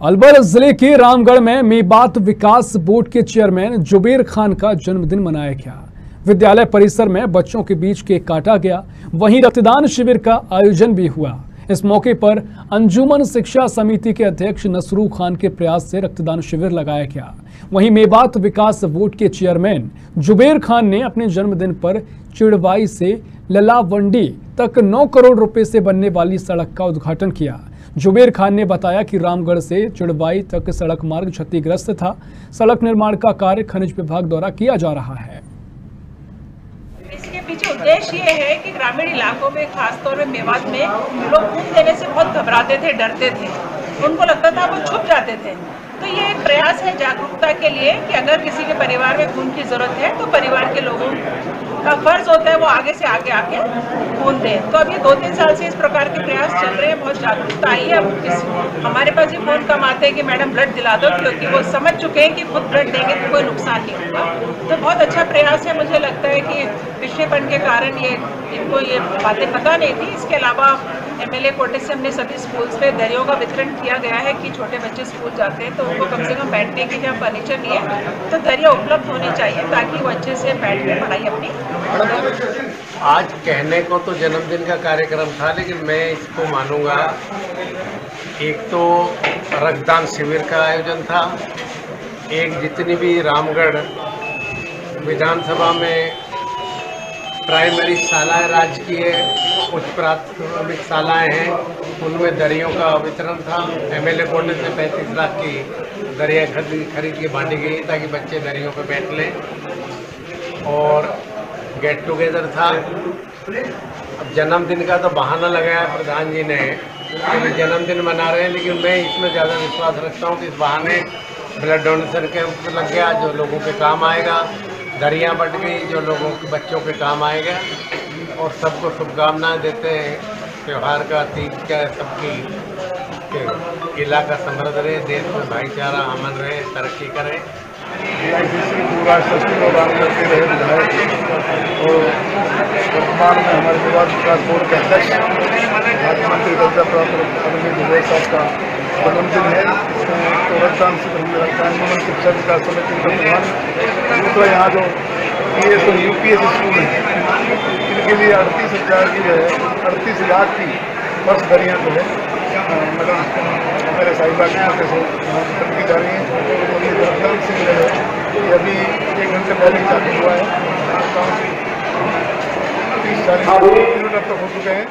अलवर ज़िले के रामगढ़ में मेबात विकास बोर्ड के चेयरमैन जुबेर खान का जन्मदिन मनाया गया। विद्यालय परिसर में बच्चों के बीच केक काटा गया। वहीं रक्तदान शिविर का आयोजन भी हुआ। इस मौके पर अंजुमन शिक्षा समिति के अध्यक्ष नसरू खान के प्रयास से रक्तदान शिविर लगाया गया। वहीं मेबात विकास बोर्ड के चेयरमैन जुबेर खान ने अपने जन्मदिन पर चिड़वाई से ललावंडी तक 9 करोड़ रुपए से बनने वाली सड़क का उद्घाटन किया। जुबेर खान ने बताया कि रामगढ़ से चुड़बाई तक सड़क मार्ग क्षतिग्रस्त था। सड़क निर्माण का कार्य खनिज विभाग द्वारा किया जा रहा है। इसके पीछे उद्देश्य ये है कि ग्रामीण इलाकों में, खासतौर में, मेवात में लोग खून देने से बहुत घबराते थे, डरते थे। उनको लगता था वो छुप जाते थे। तो ये एक प्रयास है जागरूकता के लिए कि अगर किसी के परिवार में खून की ज़रूरत है तो परिवार के लोगों का फ़र्ज़ होता है वो आगे से आगे आके खून दें। तो अभी दो तीन साल से इस प्रकार के प्रयास चल रहे हैं बहुत जागरूकता आई है। अब इस, हमारे पास भी फ़ोन कम आते हैं कि मैडम ब्लड दिला दो क्योंकि वो समझ चुके हैं कि खुद ब्लड देंगे तो कोई नुकसान नहीं होगा। तो बहुत अच्छा प्रयास है मुझे लगता है कि पिछड़ेपन के कारण ये इनको ये बातें पता नहीं थी। इसके अलावा एमएलए कोटे से हमने सभी स्कूल्स पे दरियों का वितरण किया गया है कि छोटे बच्चे स्कूल जाते हैं तो उनको कम से कम बैठने की जब फर्नीचर नहीं है। तो दरिया उपलब्ध होनी चाहिए ताकि वो अच्छे से बैठ के पढ़ाई अपनी आज कहने को तो जन्मदिन का कार्यक्रम था, लेकिन मैं इसको मानूँगा। एक तो रक्तदान शिविर का आयोजन था। एक जितनी भी रामगढ़ विधानसभा में प्राइमरी शालाएँ राजकीय उच्च प्राथमिक शालाएँ हैं। उनमें दरियों का वितरण था। एमएलए कोटे से पैंतीस लाख की दरिया खरीद खरीद के बांटी गई ताकि बच्चे दरियों पर बैठ लें। और गेट टुगेदर था। अब जन्मदिन का तो बहाना लगाया प्रधान जी ने कि जन्मदिन मना रहे हैं, लेकिन मैं इसमें ज़्यादा विश्वास रखता हूँ कि इस बहाने ब्लड डोनेशन कैंप लग गया, जो लोगों के काम आएगा। दरियाँ बट गई, जो लोगों के, बच्चों के काम आएगा। और सबको शुभकामनाएँ देते हैं त्यौहार का, तीज का, सबकी, कि इलाका समृद्ध रहे, देश में भाईचारा अमन रहे, तरक्की करे। पूरा सचिव और रामगढ़ के रहे विधायक और वर्तमान में हमारे विकास बोर्ड के अध्यक्ष दर्जा प्राप्त अरविंद साहब का जन्मदिन है। तो रक्तदान शिविर हमने है शिक्षा विकास समिति का प्रधान दूसरा यहाँ जो यू पी एस स्कूल है। इनके लिए अड़तीस हज़ार की जो है अड़तीस लाख की बस दरियाँ जो है मैडम मेरे साहिबा के खाते से वितरण की जा रही है। और ये रक्तदान जो है ये अभी एक घंटे पहले चालू हुआ है। तीस चालीस किलोमीटर तक हो चुके हैं।